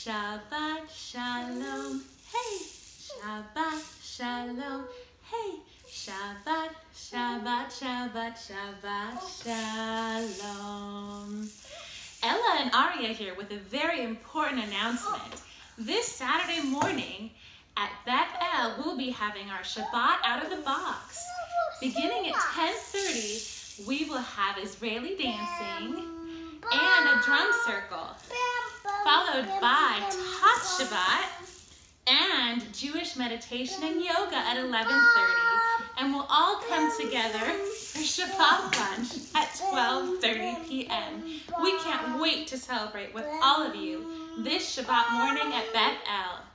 Shabbat Shalom. Hey, Shabbat Shalom. Hey, Shabbat, Shabbat, Shabbat, Shabbat Shalom. Ella and Aria here with a very important announcement. This Saturday morning at Beth El, we'll be having our Shabbat out of the box. Beginning at 10.30, we will have Israeli dancing and a drum circle followed by Shabbat and Jewish meditation and yoga at 11.30. And we'll all come together for Shabbat lunch at 12.30 p.m. We can't wait to celebrate with all of you this Shabbat morning at Beth El.